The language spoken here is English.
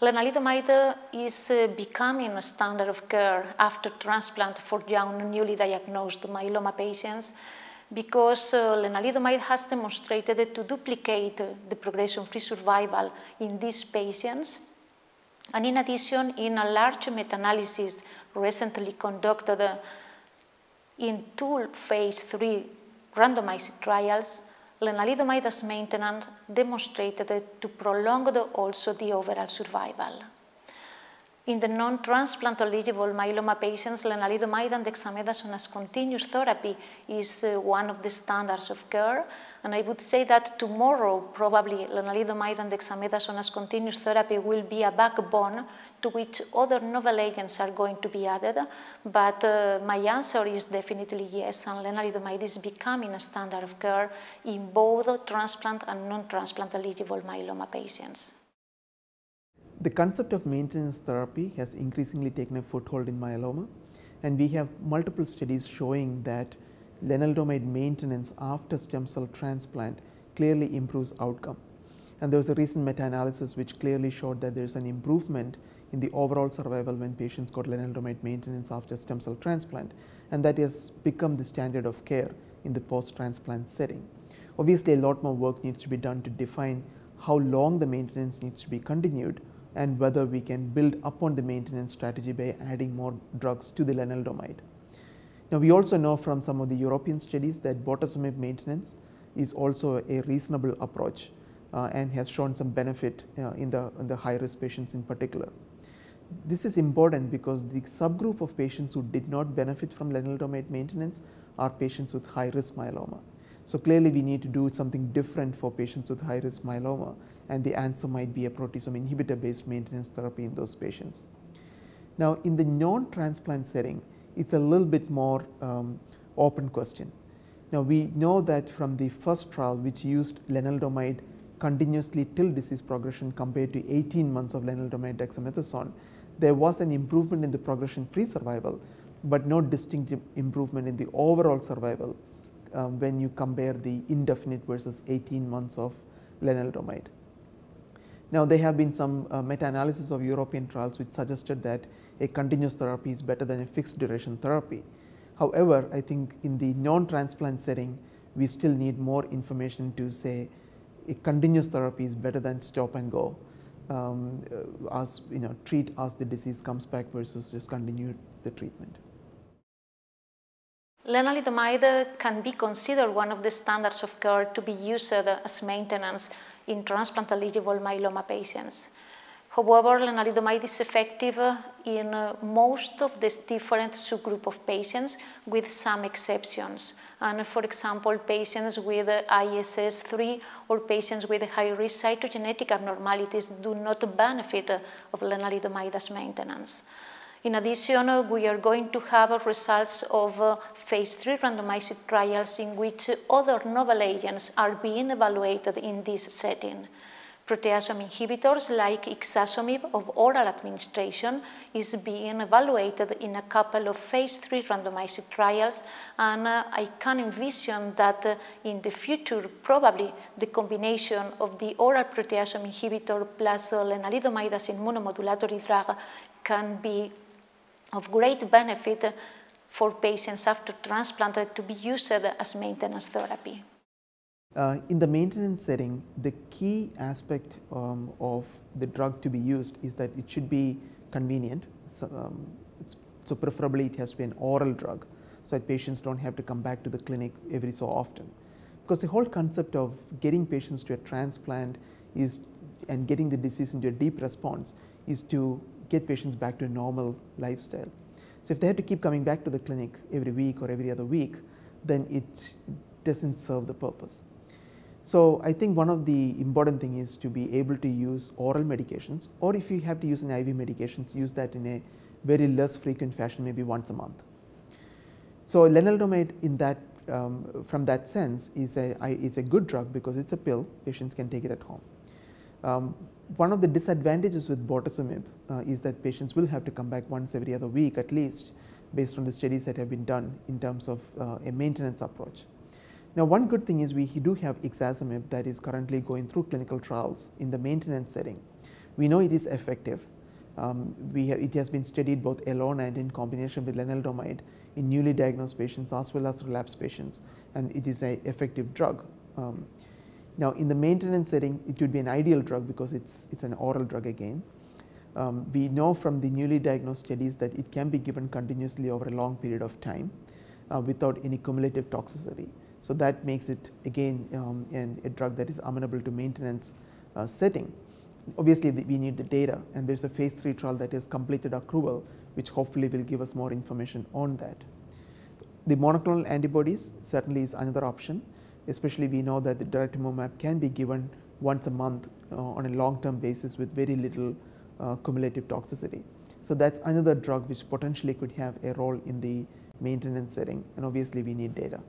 Lenalidomide is uh, becoming a standard of care after transplant for young newly diagnosed myeloma patients because uh, lenalidomide has demonstrated to duplicate the progression-free survival in these patients. And in addition, in a large meta-analysis recently conducted in two phase three randomized trials, lenalidomide as maintenance demonstrated to prolong the, also the overall survival. In the non-transplant eligible myeloma patients, lenalidomide and dexamethasone as continuous therapy is uh, one of the standards of care. And I would say that tomorrow, probably lenalidomide and dexamethasone as continuous therapy will be a backbone to which other novel agents are going to be added. But uh, my answer is definitely yes, and lenalidomide is becoming a standard of care in both transplant and non-transplant eligible myeloma patients. The concept of maintenance therapy has increasingly taken a foothold in myeloma and we have multiple studies showing that lenalidomide maintenance after stem cell transplant clearly improves outcome. And there was a recent meta-analysis which clearly showed that there is an improvement in the overall survival when patients got lenalidomide maintenance after stem cell transplant and that has become the standard of care in the post-transplant setting. Obviously, a lot more work needs to be done to define how long the maintenance needs to be continued and whether we can build upon the maintenance strategy by adding more drugs to the lenalidomide. Now, we also know from some of the European studies that bortezomib maintenance is also a reasonable approach uh, and has shown some benefit uh, in, the, in the high risk patients in particular. This is important because the subgroup of patients who did not benefit from lenalidomide maintenance are patients with high risk myeloma. So, clearly we need to do something different for patients with high risk myeloma and the answer might be a proteasome inhibitor based maintenance therapy in those patients. Now, in the non-transplant setting, it's a little bit more um, open question. Now, we know that from the first trial which used lenalidomide continuously till disease progression compared to 18 months of lenalidomide dexamethasone, there was an improvement in the progression free survival, but no distinct improvement in the overall survival um, when you compare the indefinite versus 18 months of lenalidomide. Now, there have been some uh, meta-analysis of European trials which suggested that a continuous therapy is better than a fixed duration therapy. However, I think in the non-transplant setting, we still need more information to say a continuous therapy is better than stop and go, um, uh, as you know, treat as the disease comes back versus just continue the treatment. Lenalidomide can be considered one of the standards of care to be used as maintenance in transplant eligible myeloma patients. However, lenalidomide is effective in most of the different subgroup of patients with some exceptions. And for example, patients with ISS3 or patients with high-risk cytogenetic abnormalities do not benefit of lenalidomide as maintenance. In addition, uh, we are going to have uh, results of uh, phase 3 randomized trials in which other novel agents are being evaluated in this setting. Proteasome inhibitors like ixazomib of oral administration is being evaluated in a couple of phase 3 randomized trials and uh, I can envision that uh, in the future probably the combination of the oral proteasome inhibitor plus uh, lenalidomide as immunomodulatory drug can be of great benefit for patients after transplant to be used as maintenance therapy. Uh, in the maintenance setting, the key aspect um, of the drug to be used is that it should be convenient. So, um, so, preferably it has to be an oral drug so that patients don't have to come back to the clinic every so often. Because the whole concept of getting patients to a transplant is and getting the disease into a deep response is to get patients back to a normal lifestyle. So if they have to keep coming back to the clinic every week or every other week, then it doesn't serve the purpose. So I think one of the important thing is to be able to use oral medications or if you have to use an IV medications, use that in a very less frequent fashion, maybe once a month. So lenalidomide in that um, from that sense is a, is a good drug because it's a pill, patients can take it at home. Um, one of the disadvantages with bortezomib uh, is that patients will have to come back once every other week at least based on the studies that have been done in terms of uh, a maintenance approach. Now, one good thing is we do have ixazomib that is currently going through clinical trials in the maintenance setting. We know it is effective. Um, we have, it has been studied both alone and in combination with lenalidomide in newly diagnosed patients as well as relapsed patients, and it is an effective drug. Um, now, in the maintenance setting, it would be an ideal drug because it's, it's an oral drug again. Um, we know from the newly diagnosed studies that it can be given continuously over a long period of time uh, without any cumulative toxicity. So that makes it again um, an, a drug that is amenable to maintenance uh, setting. Obviously, the, we need the data, and there's a phase three trial that has completed accrual, which hopefully will give us more information on that. The monoclonal antibodies certainly is another option, especially we know that the daratumumab can be given once a month uh, on a long-term basis with very little uh, cumulative toxicity. So that's another drug which potentially could have a role in the maintenance setting, and obviously we need data.